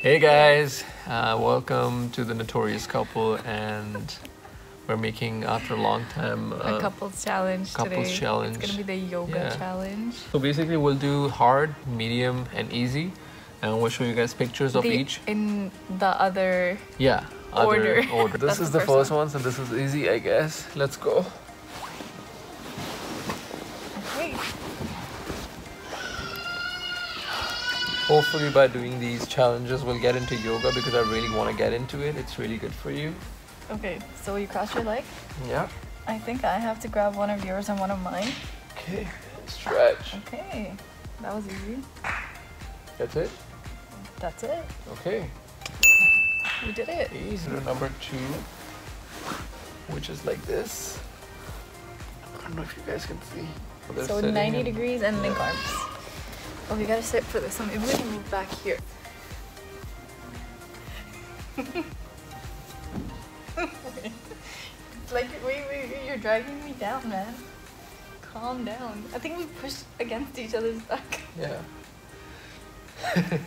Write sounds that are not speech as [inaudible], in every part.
Hey guys, uh, welcome to the Notorious Couple, and we're making after a long time a uh, couples challenge couples today. challenge. It's gonna be the yoga Yeah. challenge. So basically, we'll do hard, medium, and easy, and we'll show you guys pictures of The- each. in the other. Yeah, other Order. order. [laughs] This That's is the the first first one, so this is easy, I guess. Let's go. Hopefully, by doing these challenges, we'll get into yoga because I really want to get into it. It's really good for you. Okay, so you cross your leg. Yeah. I think I have to grab one of yours and one of mine. Okay. Stretch. Okay, that was easy. That's it. That's it. Okay. We did it. Easy. Number two, which is like this. I don't know if you guys can see. So 90 in- degrees and link arms. Oh, we gotta sit for this. So maybe we can move back here. [laughs] Like, wait, wait, wait, you're dragging me down, man. Calm down. I think we pushed against each other's back. Yeah. [laughs]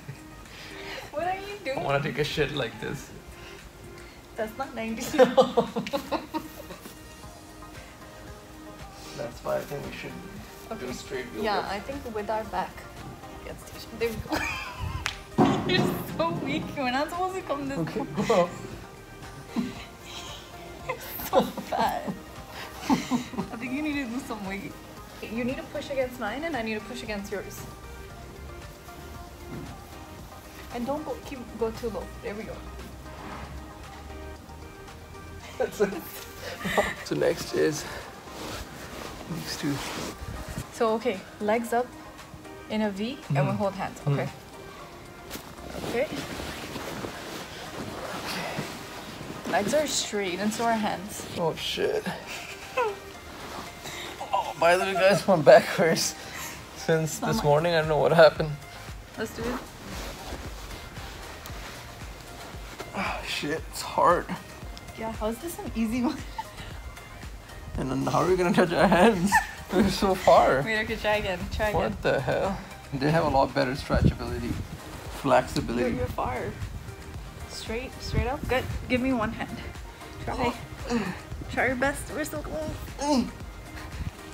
What are you doing? I want to take a shit like this. That's not 90. [laughs] That's why I think we should Okay. do straight yoga. yeah, I think with our back against each There we go. [laughs] you're so weak. We're not supposed to come this Okay. Well, [laughs] so fat. I think you need to lose some weight. You need to push against mine, and I need to push against yours. And don't go, keep go too low. There we go. that's it. [laughs] so next is these two. So okay, legs up in a V, and we hold hands. Mhm. Okay. Okay. Legs are straight, and so are hands. Oh shit. [laughs] oh, by the way, guys, my back hurts since Not this morning. I don't know what happened. Let's do it. Oh shit, it's hard. Yeah, how is this an easy one? [laughs] And then how are we gonna touch our hands? We're so far. Wait, okay, try again. Try again. What the hell? They have a lot better stretchability, You're, flexibility. you're far. Straight, straight up. Good. Give me one hand. Try. Oh. Try your best. We're so close. Mm.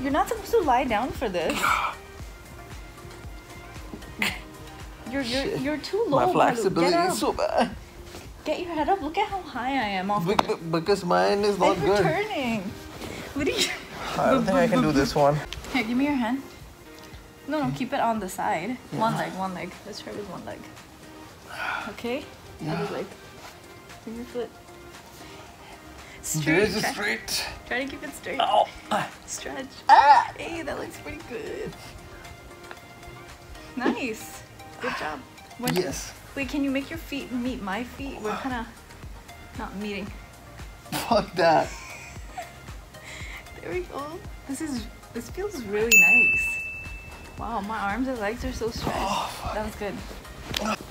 You're not supposed to lie down for this. [sighs] You're you're Shit. you're too low. My flexibility Get, is so bad. Get your head up. Look at how high I am off. Be- be- Because mine is not good. turning. What are you? I don't think I can do this one. Here, give me your hand. No, no, keep it on the side. One leg, one leg. Let's try with one leg. Okay? Yeah. Other leg. Bring your foot. Straight. Try, straight. try to keep it straight. Ow. Ah. Stretch. Ah. Hey, that looks pretty good. Nice. Good job. When- Yes. Wait, can you make your feet meet my feet? We're kind of not meeting. Fuck that. This is this feels really nice. Wow, my arms and legs are so stretched. Oh, that was good.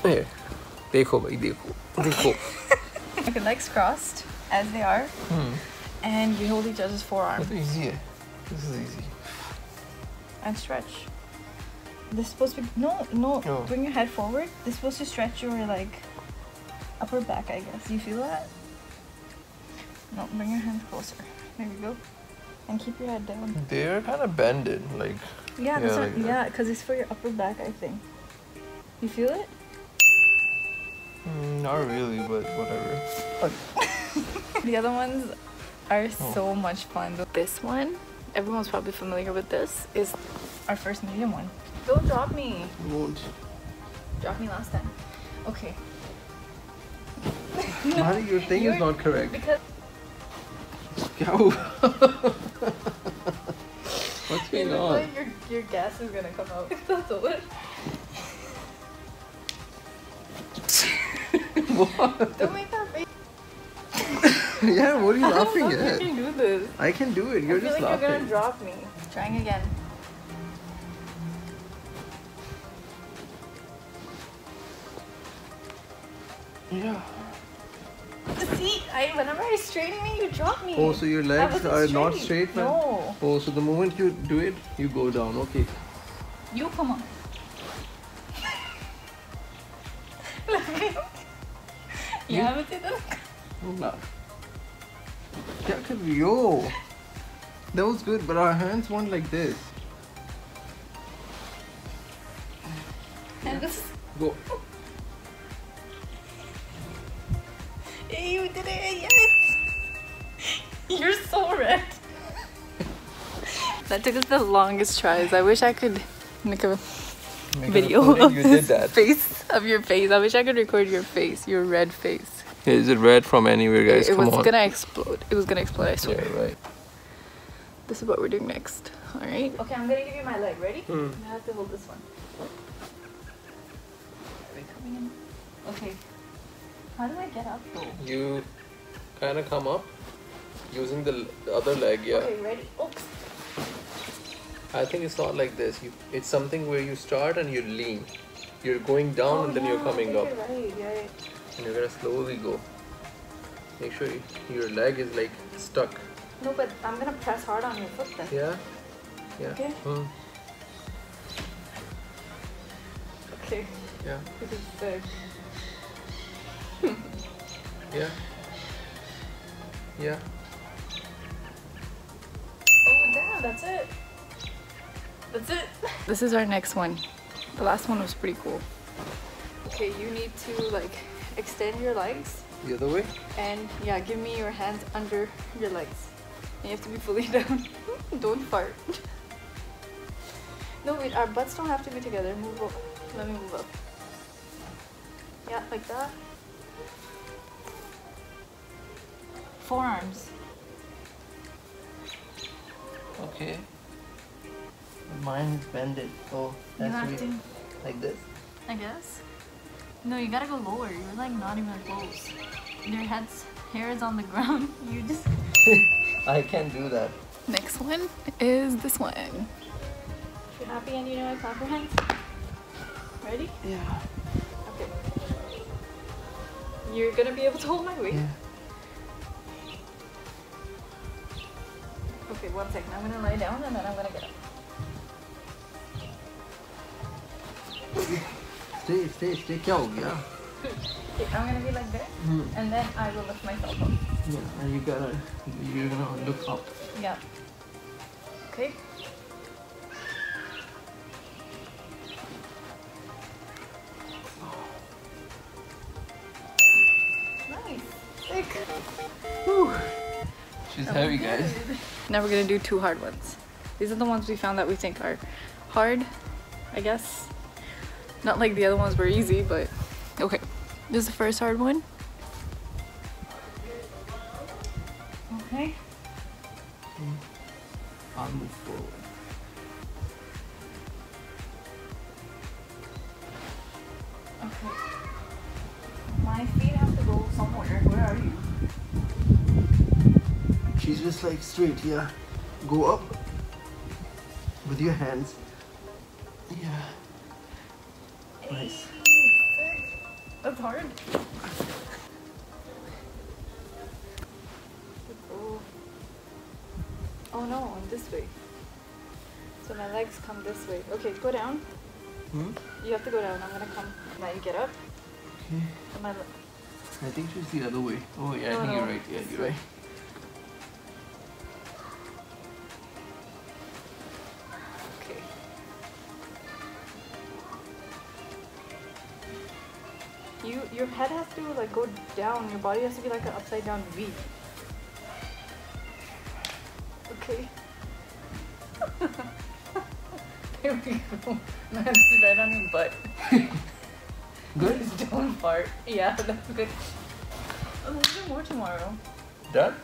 Hey, Dekho dekho. Dekho. Your legs crossed, as they are, hmm. and you hold each other's forearms. That's easy. This is easy. And stretch. This is supposed to be... No, no, bring your head forward. This is supposed to stretch your, like, upper back, I guess. You feel that? No, bring your hand closer. There we go. And keep your head down. They're kind of bended, like. Yeah, Yeah, what, like yeah, because it's for your upper back, I think. You feel it? Mm, not really, but whatever. [laughs] The other ones are Oh. so much fun. This one, everyone's probably familiar with this, is our first medium one. Don't drop me. You won't. Drop me last time. Okay. Mari, your thing is [laughs] You're- not correct. Because क्या [laughs] हुआ? What's you on? like your, your gas is gonna come out. [laughs] That's all. [laughs] What? Don't make that face. [laughs] yeah, what are you How the laughing fuck at? I can do this. I can do it. You're I feel just like laughing. you're gonna drop me. Trying again. Yeah. See, I, whenever I straighten me, you drop me. Oh, so your legs are straight. not straight? Man. No. Oh, so the moment you do it, you go down. Okay. You come on. yeah, but it doesn't. Yeah, yo. That was good, but our hands weren't like this. You did it! Yes! [laughs] You're so red. that took us the longest tries. I wish I could make a Make video of you this did that face of your face. I wish I could record your face, your red face. is it red from anywhere guys it come was on gonna explode. It was gonna explode. I swear. yeah right This is what we're doing next. All right. Okay, I'm gonna give you my leg. Ready? Hmm. I have to hold this one. Are we coming in? Okay. How do I get up though? you kind of come up using the, the other leg yeah Okay, ready? Oops. I think it's not like this. You, it's something where you start and you lean. You're going down and then you're Oh, yeah, I coming up, You're right. And you're gonna slowly go. Make sure you, your leg is like stuck. No, but I'm gonna press hard on your foot then. Yeah, yeah. Okay. Hmm. Okay. Yeah, This is sick. [laughs] yeah, yeah. Oh damn, that's it. That's it. [laughs] This is our next one. The last one was pretty cool. Okay, you need to like extend your legs The other way. and yeah, give me your hands under your legs. And you have to be fully [laughs] down. don't fart. No, wait, our butts don't have to be together. Move up. Let me move up. Yeah, like that. Forearms. Okay. Mine is bended. Oh, You have to, like this. I guess. No, you gotta go lower. You're like not even close. Your head's hair is on the [laughs] ground. You just. [laughs] I can't do that. Next one is this one. If you're happy and you know I clap your hands. Ready? Yeah. Okay. You're gonna be able to hold my weight. Yeah. Okay, one second. I'm gonna lie down and then I'm gonna get up. stay, stay, stay calm, yeah? okay, I'm gonna be like this mm. and then I will lift myself up. Yeah, and you gotta, you're gonna look up. Yeah. Okay. Nice. Sick. Whew. She's heavy, guys. [laughs] Now we're gonna do two hard ones. These are the ones we found that we think are hard, I guess. Not like the other ones were easy, but okay. This is the first hard one. Okay. I'll move forward. She's just like straight, yeah. Go up with your hands. Yeah. Nice. That's hard. Oh. oh no, I'm this way. So my legs come this way. Okay, go down. Hmm? You have to go down. I'm gonna come. Now you get up. Okay. And my I think she's the other way. Oh yeah, No, I think no, you're right. Yeah, you're right. Your head has to like go down. Your body has to be like an upside down V. Okay. [laughs] there we go. [laughs] That's right on your butt. [laughs] Good. Just don't fart. Yeah, that's good. Oh, let's do more tomorrow. Done.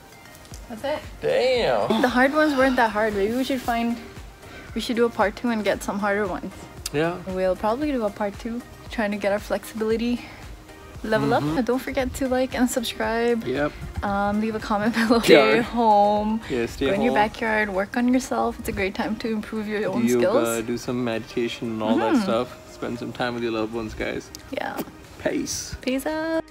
That's it. Damn. The hard ones weren't that hard. Maybe we should find. We should do a part two and get some harder ones. Yeah. We'll probably do a part two, trying to get our flexibility level up. And don't forget to like and subscribe. Yep. Um, leave a comment [laughs] below. Yeah. Stay home. Yeah. Stay Go in your backyard. Work on yourself. It's a great time to improve your own yoga, skills. do some meditation and all that stuff. Spend some time with your loved ones, guys. Yeah. Peace. Peace out.